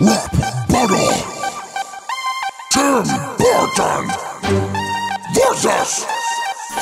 Rap Battle Tim Burton versus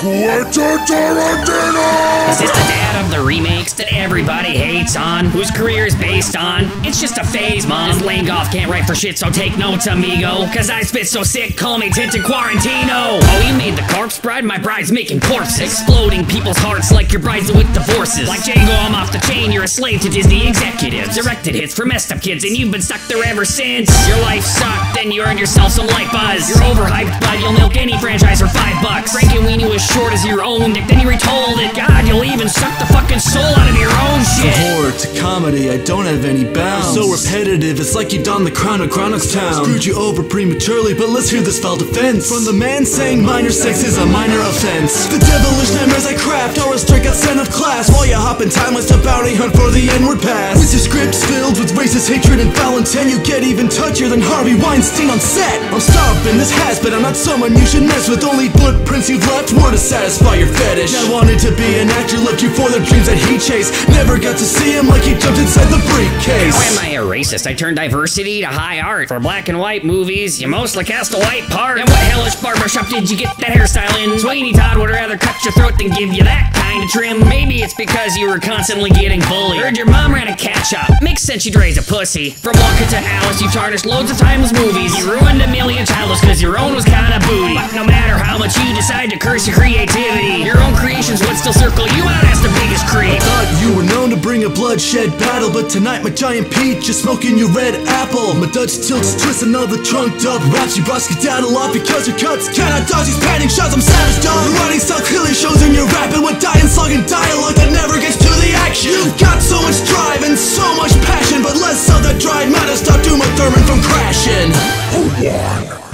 Quentin Tarantino! Is this the dad of the remakes that everybody hates on? Whose career is based on? It's just a phase, mom. Lame can't write for shit, so take notes, amigo. Cause I spit so sick, call me Tintin Quarantino. Oh, you made the corpse bride? My bride's making corpses. Exploding people's hearts like your bride's with divorces. Like Django, I'm off the chain, you're a slave to Disney executives. Directed hits for messed up kids, and you've been stuck there ever since. Your life sucked, then you earned yourself some light buzz. You're overhyped, but you'll milk any franchise for five bucks. Frank and Frankenweenie was short as your own dick, then you retold it. God, you'll even suck the fucking soul out of your own shit. Horror to comedy, I don't have any bounds. So repetitive, it's like you donned the crown of Chronox Town. Screwed you over prematurely, but let's hear this foul defense. From the man saying minor sex is a minor offense. The devilish nightmares I craft are a straight out sent of class. While you hop in timeless to bounty hunt for the inward pass. With your scripts filled with racist hatred and foul intent, you get even touchier than Harvey Weinstein on set. I'm stopping this has, but I'm not someone you should mess with. Only footprints you've left were to satisfy your fetish. I wanted to be an actor, left you for the dreams that he chased. Never got to see him like he jumped inside the briefcase. Why am I a racist? I turned diversity to high art. For black and white movies, you mostly cast a white part. And what hellish barbershop did you get that hairstyle in? Sweeney Todd would rather cut your throat than give you that kind of trim. Maybe it's because you were constantly getting bullied. Heard your mom ran a cat shop. Makes sense you'd raise a pussy. From Wonka to Alice, you tarnished loads of timeless movies. You ruined a million cause your own was kinda booty. No matter how much you decide to curse your creativity, your own creations would still circle you out as the biggest creep. Thought you were known to bring a bloodshed battle, but tonight my giant peach is smoking your red apple. My Dutch tilts twisting all the trunked up raps. You brought skedaddle off because your cuts cannot dodge these panning shots. I'm savage, dog. Your writing style clearly shows in your rapping with dying slugging dialogue that never gets to the action. You've got so much drive and so much passion, but less of that drive matter stop Uma Thurman from crashing. Oh, Who won?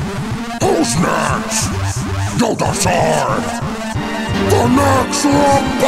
Who's next? You'll decide! The next Rap